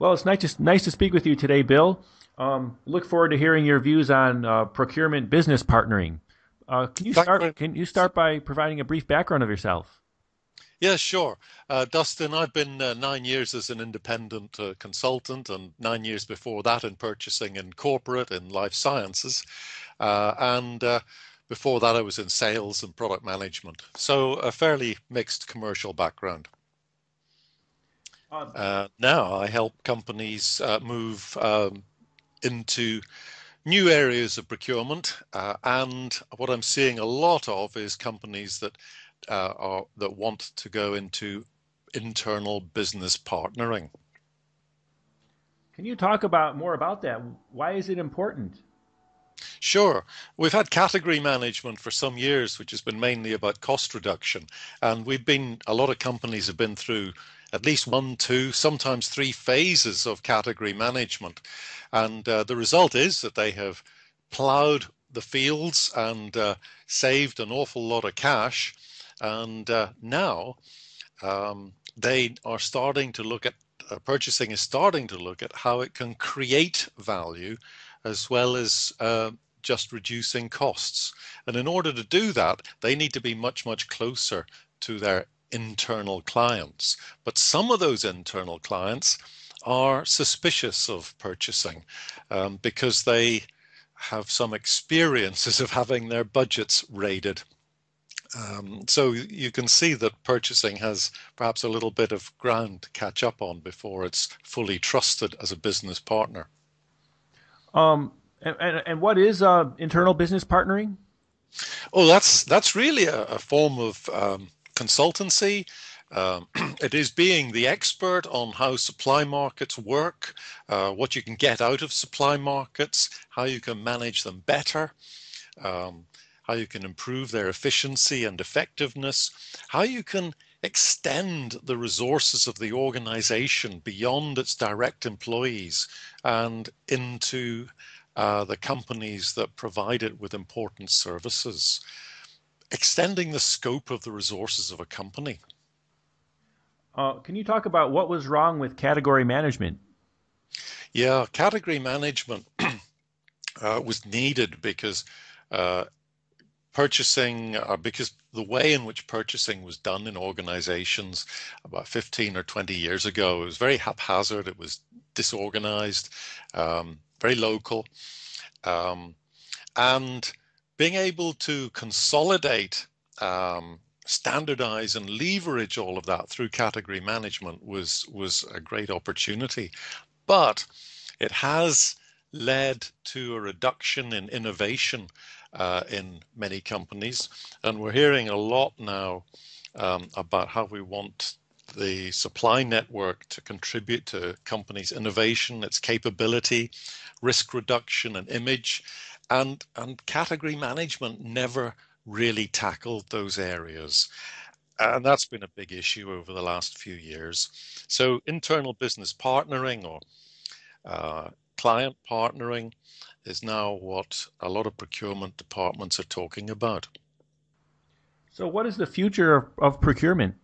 Well, it's nice to, nice to speak with you today, Bill. Um, look forward to hearing your views on uh, procurement business partnering. Uh, can you start? Can you start by providing a brief background of yourself? Yeah, sure. Uh, Dustin, I've been uh, nine years as an independent uh, consultant and nine years before that in purchasing in corporate in life sciences. Uh, and uh, before that, I was in sales and product management. So a fairly mixed commercial background. Uh, now I help companies move um, into new areas of procurement. and what I'm seeing a lot of is companies that uh, are, that want to go into internal business partnering. Can you talk about more about that? Why is it important? Sure. We've had category management for some years, which has been mainly about cost reduction. And we've been, a lot of companies have been through at least one, two, sometimes three phases of category management. And uh, the result is that they have plowed the fields and uh, saved an awful lot of cash and uh, now um, they are starting to look at uh, purchasing is starting to look at how it can create value as well as uh, just reducing costs. And in order to do that, they need to be much, much closer to their internal clients. But some of those internal clients are suspicious of purchasing um, because they have some experiences of having their budgets raided. Um, so you can see that purchasing has perhaps a little bit of ground to catch up on before it's fully trusted as a business partner. Um, and, and, and what is uh, internal business partnering? Oh, that's that's really a, a form of um, consultancy. Um, it is being the expert on how supply markets work, uh, what you can get out of supply markets, how you can manage them better. Um, how you can improve their efficiency and effectiveness, how you can extend the resources of the organization beyond its direct employees and into uh, the companies that provide it with important services, extending the scope of the resources of a company. Uh, can you talk about what was wrong with category management? Yeah, category management uh, was needed because uh, purchasing uh, because the way in which purchasing was done in organizations about 15 or 20 years ago it was very haphazard it was disorganized um, very local um, and being able to consolidate um, standardize and leverage all of that through category management was was a great opportunity but it has led to a reduction in innovation uh, in many companies. And we're hearing a lot now um, about how we want the supply network to contribute to companies' innovation, its capability, risk reduction, and image. And, and category management never really tackled those areas. And that's been a big issue over the last few years. So, internal business partnering or uh, client partnering is now what a lot of procurement departments are talking about. So, what is the future of, of procurement?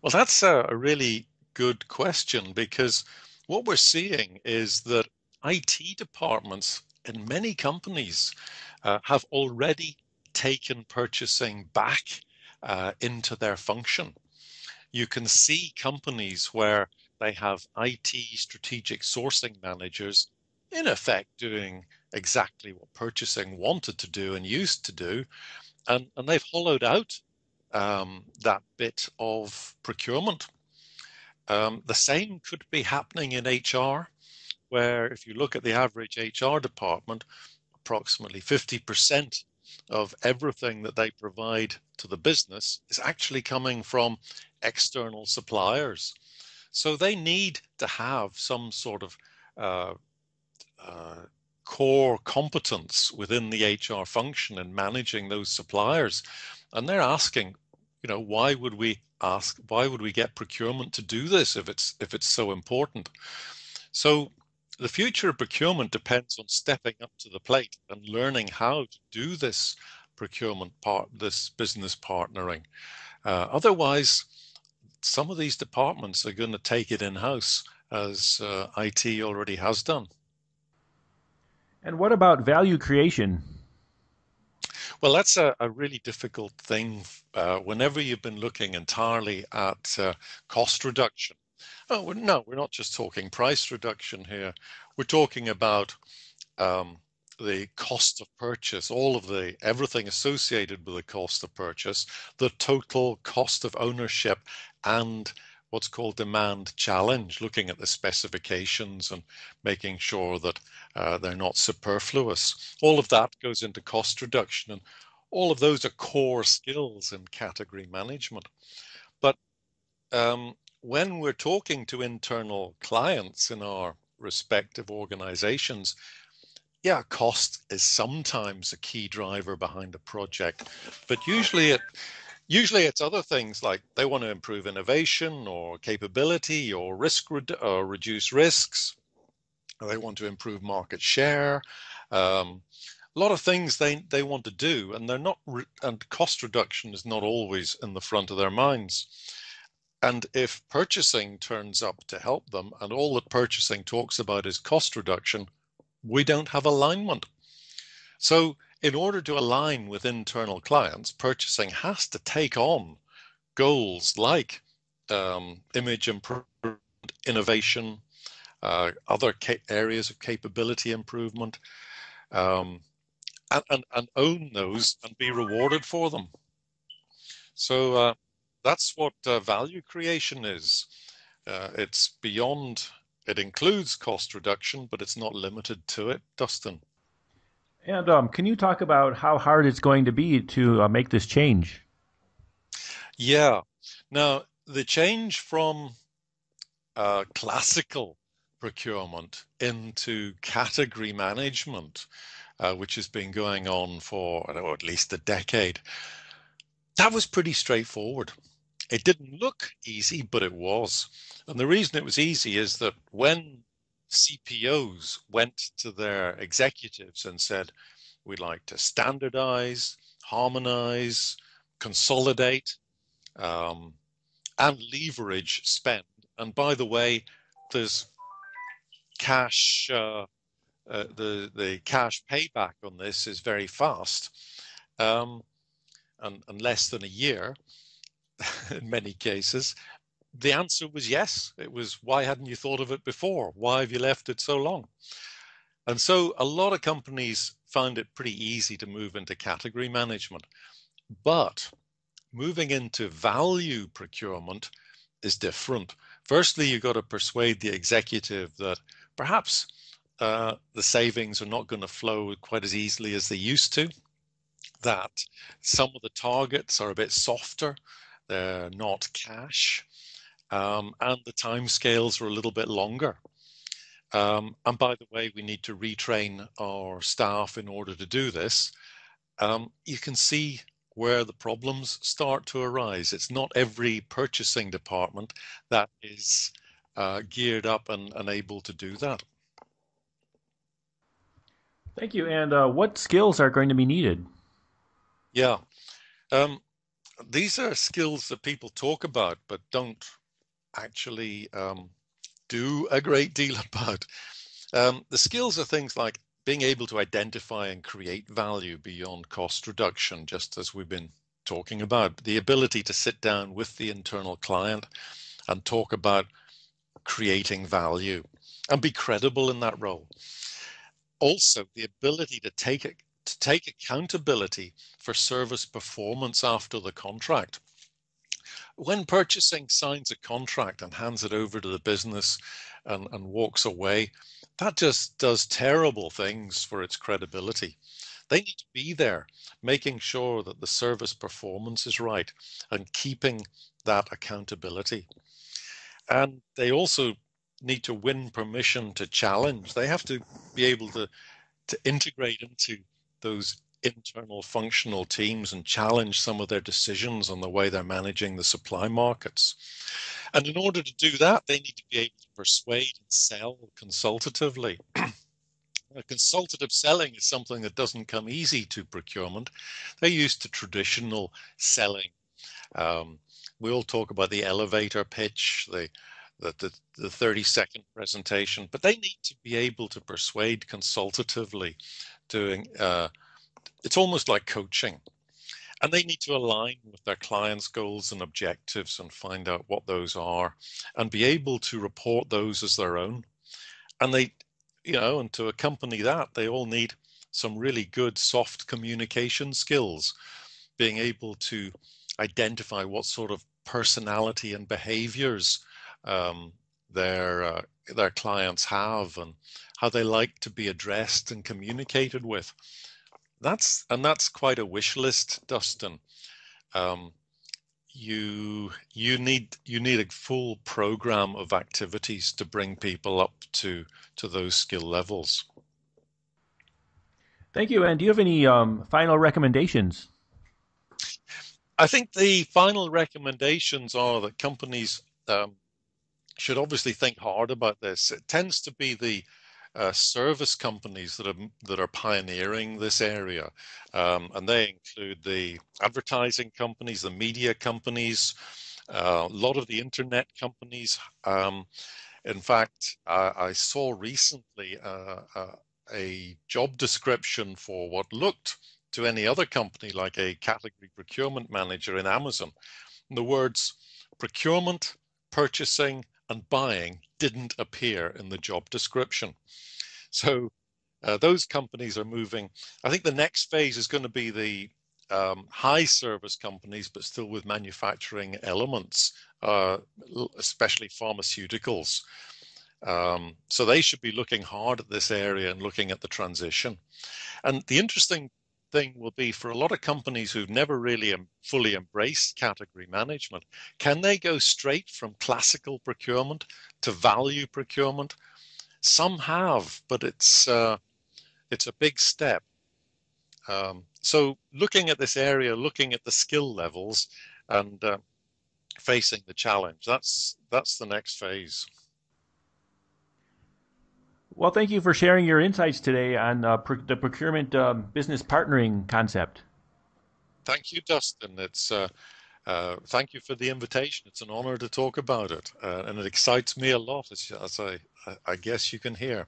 Well, that's a, a really good question because what we're seeing is that IT departments in many companies uh, have already taken purchasing back uh, into their function. You can see companies where they have IT strategic sourcing managers in effect doing exactly what purchasing wanted to do and used to do. And, and they've hollowed out um, that bit of procurement. Um, the same could be happening in HR, where if you look at the average HR department, approximately 50% of everything that they provide to the business is actually coming from external suppliers. So they need to have some sort of uh, uh, core competence within the HR function and managing those suppliers. And they're asking, you know, why would we ask, why would we get procurement to do this if it's if it's so important? So the future of procurement depends on stepping up to the plate and learning how to do this procurement part, this business partnering. Uh, otherwise, some of these departments are going to take it in house as uh, IT already has done. And what about value creation? Well, that's a, a really difficult thing uh, whenever you've been looking entirely at uh, cost reduction. Oh, no, we're not just talking price reduction here. We're talking about um, the cost of purchase, all of the everything associated with the cost of purchase, the total cost of ownership, and what's called demand challenge, looking at the specifications and making sure that uh, they're not superfluous. All of that goes into cost reduction, and all of those are core skills in category management. But um, when we're talking to internal clients in our respective organizations, yeah, cost is sometimes a key driver behind a project, but usually it usually it's other things like they want to improve innovation or capability or risk or reduce risks. They want to improve market share. Um, a lot of things they they want to do, and they're not. Re- and cost reduction is not always in the front of their minds. And if purchasing turns up to help them, and all that purchasing talks about is cost reduction, we don't have alignment. So, in order to align with internal clients, purchasing has to take on goals like um, image improvement, innovation, uh, other ca- areas of capability improvement, um, and, and, and, own those and be rewarded for them. So uh, that's what uh, value creation is. Uh, it's beyond it includes cost reduction, but it's not limited to it. Dustin. And um, can you talk about how hard it's going to be to uh, make this change? Yeah. Now, the change from uh, classical procurement into category management, uh, which has been going on for know, at least a decade, that was pretty straightforward. It didn't look easy, but it was. And the reason it was easy is that when CPOs went to their executives and said, we'd like to standardize, harmonize, consolidate, um, and leverage spend. And by the way, there's cash, uh, uh, the, the cash payback on this is very fast um, and, and less than a year. in many cases? The answer was yes. It was, why hadn't you thought of it before? Why have you left it so long? And so a lot of companies found it pretty easy to move into category management. But moving into value procurement is different. Firstly, you've got to persuade the executive that perhaps uh, the savings are not going to flow quite as easily as they used to, that some of the targets are a bit softer they're not cash, um, and the time scales are a little bit longer. Um, and by the way, we need to retrain our staff in order to do this. Um, you can see where the problems start to arise. It's not every purchasing department that is uh, geared up and, and, able to do that. Thank you. And uh, what skills are going to be needed? Yeah. Um, these are skills that people talk about but don't actually um, do a great deal about. Um, the skills are things like being able to identify and create value beyond cost reduction, just as we've been talking about. The ability to sit down with the internal client and talk about creating value and be credible in that role. Also, the ability to take it to take accountability for service performance after the contract. When purchasing signs a contract and hands it over to the business and, and walks away, that just does terrible things for its credibility. They need to be there, making sure that the service performance is right and keeping that accountability. And they also need to win permission to challenge. They have to be able to, to integrate into those internal functional teams and challenge some of their decisions on the way they're managing the supply markets. And in order to do that, they need to be able to persuade and sell consultatively. consultative selling is something that doesn't come easy to procurement. They're used to traditional selling. Um, we all talk about the elevator pitch, the the, the, the 30 second presentation, but they need to be able to persuade consultatively doing, uh, it's almost like coaching. And they need to align with their clients' goals and objectives and find out what those are and be able to report those as their own. And they, you know, and to accompany that, they all need some really good soft communication skills, being able to identify what sort of personality and behaviors um, their uh, their clients have and how they like to be addressed and communicated with. That's and that's quite a wish list, Dustin. Um, you you need you need a full program of activities to bring people up to to those skill levels. Thank you. And do you have any um, final recommendations? I think the final recommendations are that companies um, should obviously think hard about this. It tends to be the uh, service companies that are that are pioneering this area, um, and they include the advertising companies, the media companies, uh, a lot of the internet companies. Um, in fact, uh, I saw recently uh, uh, a job description for what looked to any other company like a category procurement manager in Amazon. The words procurement, purchasing, and buying didn't appear in the job description. So uh, those companies are moving. I think the next phase is going to be the um, high service companies, but still with manufacturing elements, uh, especially pharmaceuticals. Um, so they should be looking hard at this area and looking at the transition. And the interesting thing will be for a lot of companies who've never really fully embraced category management, can they go straight from classical procurement to value procurement? Some have, but it's uh, it's a big step. Um, so looking at this area, looking at the skill levels, and uh, facing the challenge, that's that's the next phase. Well, thank you for sharing your insights today on uh, pr- the procurement uh, business partnering concept. Thank you, Dustin. It's uh, uh thank you for the invitation. It's an honor to talk about it, uh, and it excites me a lot, as, as I, I guess you can hear.